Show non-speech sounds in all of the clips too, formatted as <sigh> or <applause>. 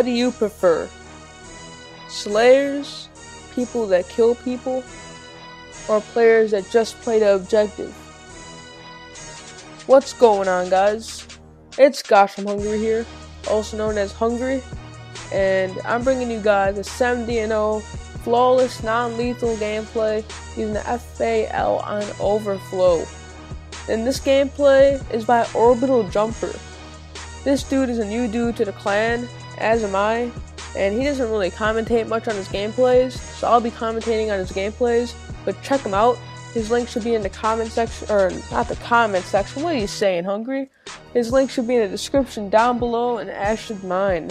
what do you prefer? Slayers, people that kill people, or players that just play the objective? What's going on, guys? It's Gosh I'm Hungry here, also known as Hungry, and I'm bringing you guys a 70 0 flawless, non lethal gameplay using the FAL on Overflow. And this gameplay is by Orbital Jumper. This dude is a new dude to the clan, as am I, and he doesn't really commentate much on his gameplays, so I'll be commentating on his gameplays, but check him out. His link should be in the comment section, or not the comment section, what are you saying, Hungry? His link should be in the description down below, and as should mine.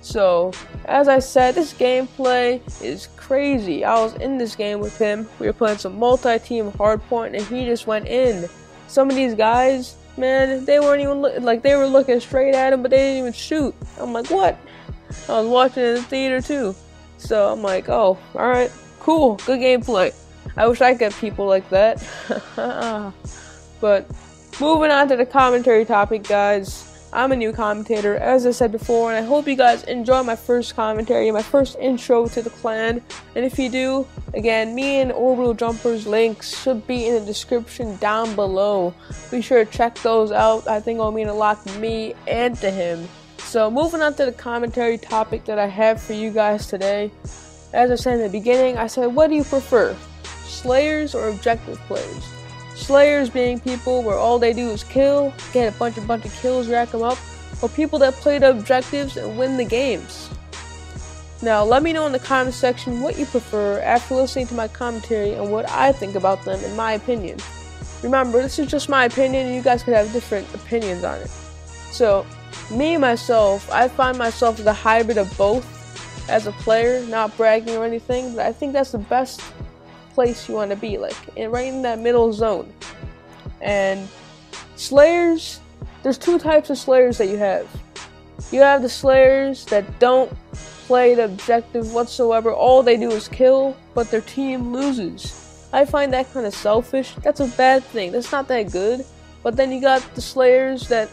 So, as I said, this gameplay is crazy. I was in this game with him. We were playing some multi-team hardpoint, and he just went in. Some of these guys, man, they weren't even look- like they were looking straight at him, but they didn't even shoot. I'm like, what? I was watching in the theater too, so I'm like, oh, all right, cool, good gameplay. I wish I could people like that. <laughs> but moving on to the commentary topic, guys. I'm a new commentator, as I said before, and I hope you guys enjoy my first commentary, my first intro to the clan. And if you do, again, me and Orbital Jumper's links should be in the description down below. Be sure to check those out. I think it'll mean a lot to me and to him. So, moving on to the commentary topic that I have for you guys today. As I said in the beginning, I said, what do you prefer? Slayers or objective players? Slayers being people where all they do is kill, get a bunch of bunch of kills, rack them up, or people that play the objectives and win the games. Now, let me know in the comment section what you prefer after listening to my commentary and what I think about them in my opinion. Remember, this is just my opinion and you guys could have different opinions on it. So, me myself, I find myself as a hybrid of both as a player, not bragging or anything, but I think that's the best place you want to be, like in, right in that middle zone. And Slayers, there's two types of Slayers that you have. You have the Slayers that don't play the objective whatsoever. All they do is kill, but their team loses. I find that kind of selfish. That's a bad thing. That's not that good. But then you got the Slayers that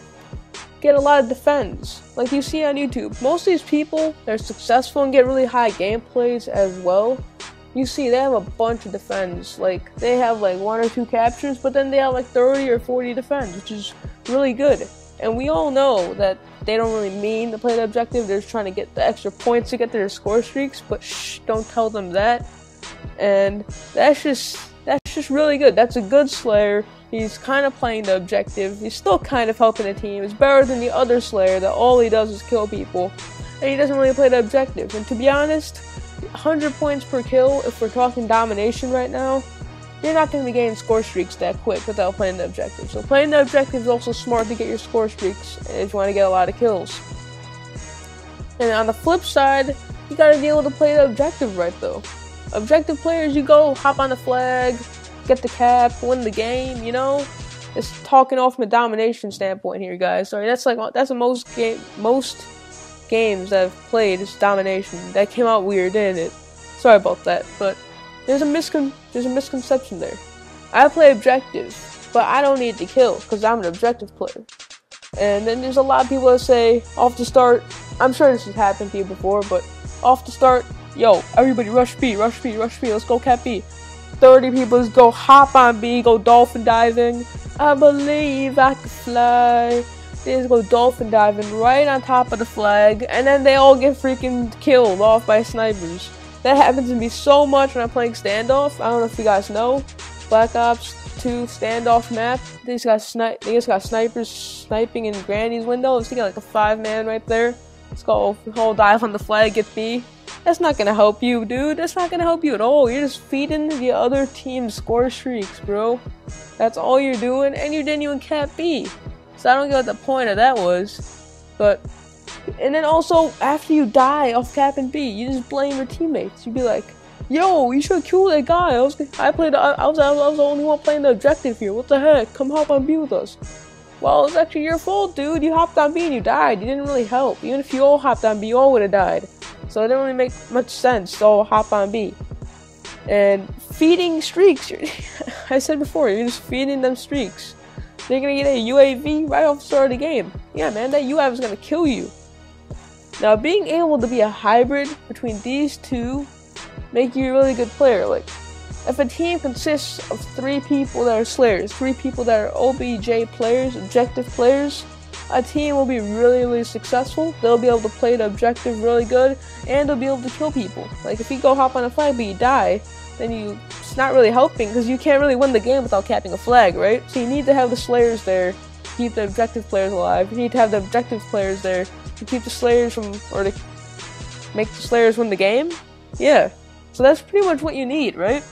get a lot of defends. Like you see on YouTube, most of these people, they're successful and get really high gameplays as well you see they have a bunch of defends. Like they have like one or two captures, but then they have like 30 or 40 defends, which is really good. And we all know that they don't really mean to play the objective. They're just trying to get the extra points to get their score streaks. But shh, don't tell them that. And that's just that's just really good. That's a good Slayer. He's kind of playing the objective. He's still kind of helping the team. It's better than the other Slayer that all he does is kill people, and he doesn't really play the objective. And to be honest, 100 points per kill, if we're talking domination right now, you're not going to be getting score streaks that quick without playing the objective. So playing the objective is also smart to get your score streaks if you want to get a lot of kills. And on the flip side, you got to be able to play the objective right though. Objective players, you go hop on the flag, get the cap, win the game. You know, it's talking off from a domination standpoint here, guys. Sorry, that's like that's the most game most games that I've played is Domination. That came out weird, didn't it? Sorry about that, but there's a miscon there's a misconception there. I play objective, but I don't need to kill because I'm an objective player. And then there's a lot of people that say off the start. I'm sure this has happened to you before, but off the start, yo, everybody rush B, rush B, rush B. Let's go cap B. 30 people just go hop on B, go dolphin diving. I believe I can fly. They go dolphin diving right on top of the flag, and then they all get freaking killed off by snipers. That happens to me so much when I'm playing standoff. I don't know if you guys know. Black Ops 2 standoff map. They just got snipe. They just got snipers sniping in Granny's window. It's like a five man right there. Let's go whole dive on the flag, get B. That's not gonna help you, dude. That's not gonna help you at all. You're just feeding the other team score streaks, bro. That's all you're doing, and you didn't even cap B. So I don't get what the point of that was. But and then also after you die off cap and B, you just blame your teammates. You'd be like, "Yo, you should kill that guy." I was I played I was I was the only one playing the objective here. What the heck? Come hop on B with us. Well, it's actually your fault, dude. You hopped on B and you died. You didn't really help. Even if you all hopped on B, you all would have died. So it didn't really make much sense all hop on B. And feeding streaks. <laughs> I said before, you're just feeding them streaks. They're gonna get a UAV right off the start of the game. Yeah, man, that UAV is gonna kill you. Now, being able to be a hybrid between these two make you a really good player. Like, if a team consists of three people that are Slayers, three people that are OBJ players, objective players, a team will be really, really successful. They'll be able to play the objective really good, and they'll be able to kill people. Like, if you go hop on a flag but you die, then you it's not really helping because you can't really win the game without capping a flag, right? So you need to have the Slayers there to keep the objective players alive. You need to have the objective players there to keep the Slayers from, or to make the Slayers win the game. Yeah. So that's pretty much what you need, right?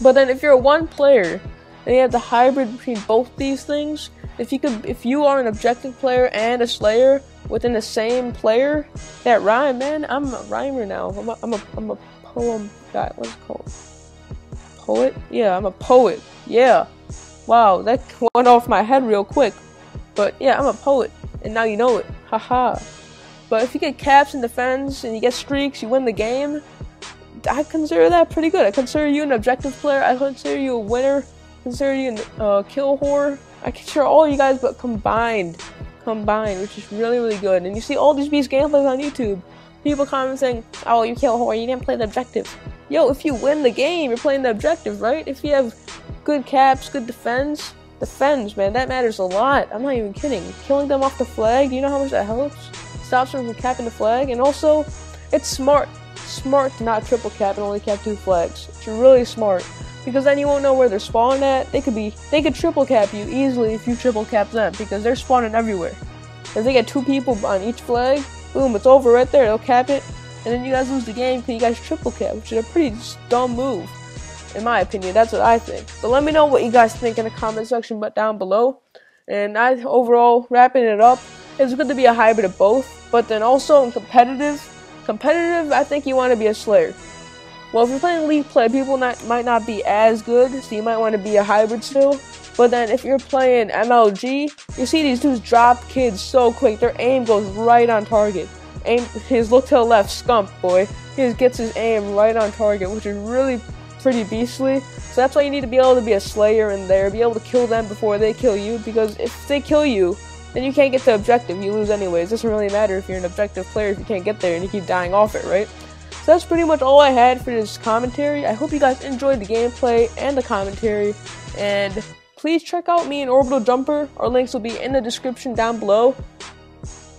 But then if you're a one player and you have the hybrid between both these things, if you could, if you are an objective player and a Slayer within the same player, that rhyme, man. I'm a rhymer now. I'm a, I'm a, I'm a poem guy. What's it called? Poet? Yeah, I'm a poet. Yeah. Wow, that <laughs> went off my head real quick. But yeah, I'm a poet, and now you know it. Haha. But if you get caps and defense and you get streaks, you win the game. I consider that pretty good. I consider you an objective player. I consider you a winner. I consider you a uh, kill whore. I consider all you guys, but combined, combined, which is really really good. And you see all these beast gameplays on YouTube. People comment saying, "Oh, you kill whore. You didn't play the objective." Yo, if you win the game, you're playing the objective, right? If you have good caps, good defense, defense, man, that matters a lot. I'm not even kidding. Killing them off the flag, you know how much that helps? Stops them from capping the flag, and also, it's smart smart to not triple cap and only cap two flags. It's really smart because then you won't know where they're spawning at. They could be they could triple cap you easily if you triple cap them because they're spawning everywhere. If they get two people on each flag, boom, it's over right there. They'll cap it, and then you guys lose the game because you guys triple cap, which is a pretty dumb move, in my opinion. That's what I think. But let me know what you guys think in the comment section, but down below. And I overall wrapping it up. It's good to be a hybrid of both, but then also in competitive Competitive, I think you want to be a Slayer. Well, if you're playing League play, people not, might not be as good, so you might want to be a hybrid still. But then if you're playing MLG, you see these dudes drop kids so quick. Their aim goes right on target. Aim his look to the left, scump boy. He just gets his aim right on target, which is really pretty beastly. So that's why you need to be able to be a Slayer in there, be able to kill them before they kill you. Because if they kill you, then you can't get the objective. You lose anyways. It doesn't really matter if you're an objective player if you can't get there and you keep dying off it, right? So that's pretty much all I had for this commentary. I hope you guys enjoyed the gameplay and the commentary. And please check out me and Orbital Jumper. Our links will be in the description down below.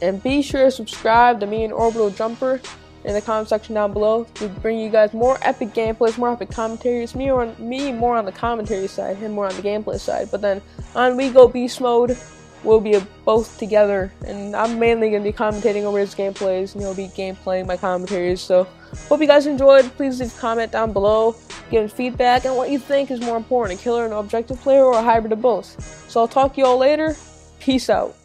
And be sure to subscribe to me and Orbital Jumper in the comment section down below to bring you guys more epic gameplays, more epic commentaries. Me or me more on the commentary side, him more on the gameplay side. But then on We Go Beast mode, we'll be both together, and I'm mainly going to be commentating over his gameplays, and he'll be gameplaying my commentaries. So, hope you guys enjoyed. Please leave a comment down below, giving feedback, and what you think is more important a killer, an objective player, or a hybrid of both. So, I'll talk to you all later. Peace out.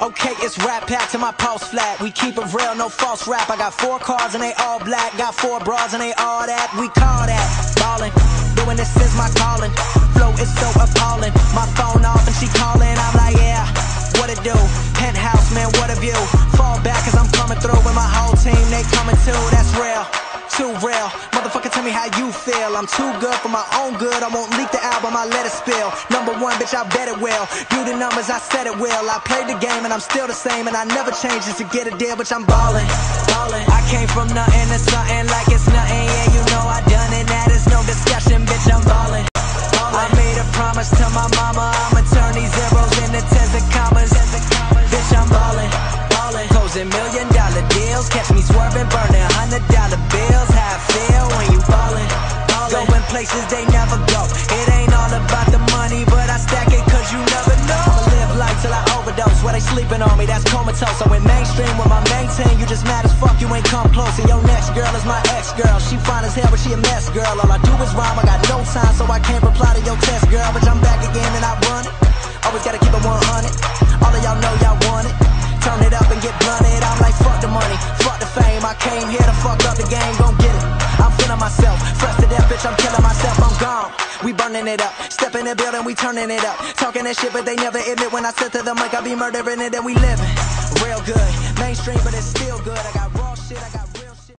Okay, it's rap pack to my pulse flat. We keep it real, no false rap. I got four cars and they all black. Got four bras and they all that. We call that ballin'. Doing this is my calling. Flow is so appalling. My phone off and she calling. I'm like, yeah, what it do? Penthouse, man, what a view. Fall back cause I'm coming through with my whole team. They coming too, that's real too real. Motherfucker, tell me how you feel. I'm too good for my own good. I won't leak the album, I let it spill. Number one, bitch, I bet it will. Do the numbers, I said it will. I played the game and I'm still the same. And I never change just to get a deal, bitch, I'm ballin'. ballin'. I came from nothing to something like it's nothing. Yeah, you sleeping on me, that's comatose. I went mainstream with my main team. You just mad as fuck, you ain't come close. And your next girl is my ex girl. She fine as hell, but she a mess girl. All I do is rhyme, I got no time, so I can't reply to your test girl. But I'm back again and I run it. Always gotta keep it 100. All of y'all know y'all want it. Turn it up and get blunted. I'm like, fuck the money, fuck the fame. I came here to fuck up the game, gon' get it. I'm feeling myself, fresh to death, bitch, I'm killing. We burning it up, step in the building, we turning it up. Talking that shit, but they never admit when I said to the mic, I be murdering it and we living. Real good, mainstream, but it's still good. I got